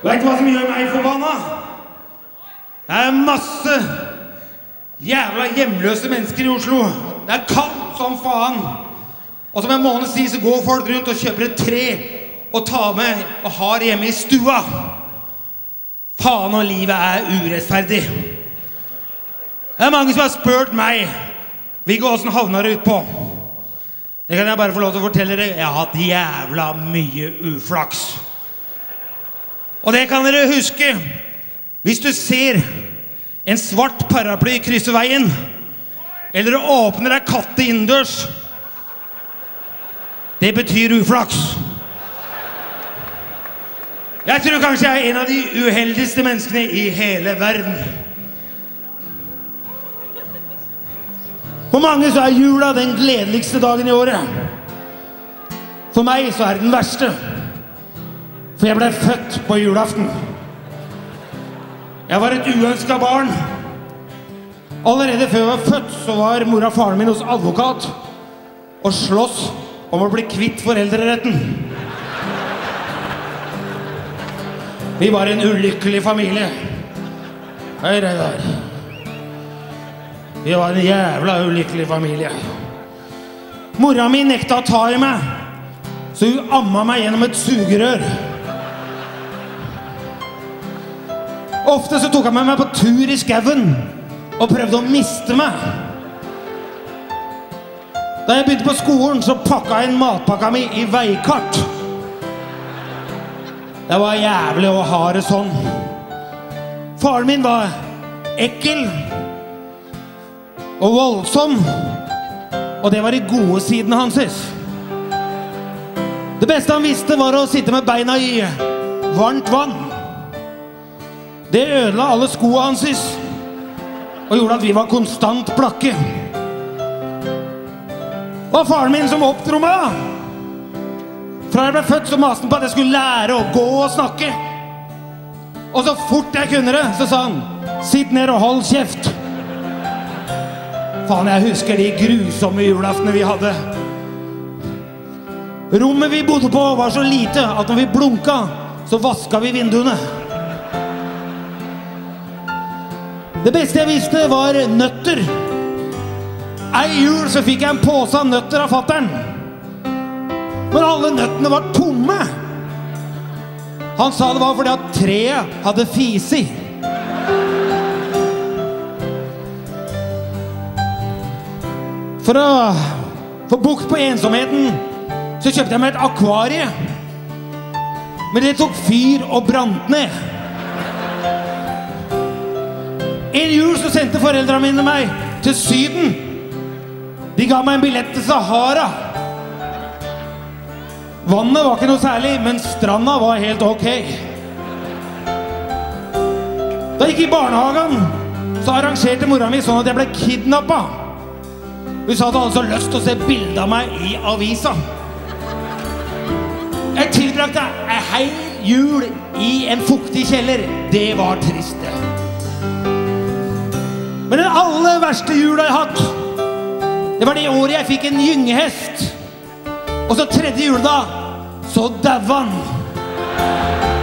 Veit du hva som gjør meg forbanna? Det er masse jævla hjemløse mennesker i Oslo. Det er kaldt som faen. Og som en måned tid så går folk rundt og kjøper et tre og tar med og har hjemme i stua. Faen og livet er urettferdig. Det er mange som har spurt meg Viggo, åssen havna du utpå? Det kan jeg bare få lov til å fortelle dere. Jeg har hatt jævla mye uflaks. Og det kan dere huske. Hvis du ser en svart paraply krysse veien, eller du åpner ei katte innendørs Det betyr uflaks. Jeg tror kanskje jeg er en av de uheldigste menneskene i hele verden. For mange så er jula den gledeligste dagen i året. For meg så er den verste. For jeg ble født på julaften. Jeg var et uønska barn. Allerede før jeg var født, så var mora og faren min hos advokat og sloss om å bli kvitt foreldreretten. Vi var en ulykkelig familie. Hei, der. Vi var en jævla ulykkelig familie. Mora mi nekta å ta i meg, så hun amma meg gjennom et sugerør. Ofte så tok han med meg på tur i skauen og prøvde å miste meg. Da jeg begynte på skolen, så pakka jeg inn matpakka mi i veikart. Det var jævlig å ha det sånn. Faren min var ekkel og voldsom, og det var de gode sidene hans. Det beste han visste, var å sitte med beina i varmt vann. Det ødela alle skoene hans og gjorde at vi var konstant blakke. Det var faren min som oppdro meg. da. Fra jeg ble født, så maste han på at jeg skulle lære å gå og snakke. Og så fort jeg kunne det, så sa han 'Sitt ned og hold kjeft'. Faen, jeg husker de grusomme julaftene vi hadde. Rommet vi bodde på, var så lite at når vi blunka, så vaska vi vinduene. Det beste jeg visste, var nøtter. Ei jul så fikk jeg en pose av nøtter av fattern. Men alle nøttene var tomme. Han sa det var fordi at treet hadde fisi. For å få bukt på ensomheten så kjøpte jeg meg et akvarie. Men det tok fyr og brant ned. En jul så sendte foreldrene mine meg til Syden. De ga meg en billett til Sahara. Vannet var ikke noe særlig, men stranda var helt ok. Da jeg gikk i barnehagen, så arrangerte mora mi sånn at jeg ble kidnappa. Hun sa at hadde så lyst til å se bilde av meg i avisa. Jeg tilbrakte ei hel jul i en fuktig kjeller. Det var trist, det. Verste jula jeg har hatt, det var det året jeg fikk en gyngehest. Og så tredje juledag, så daua han.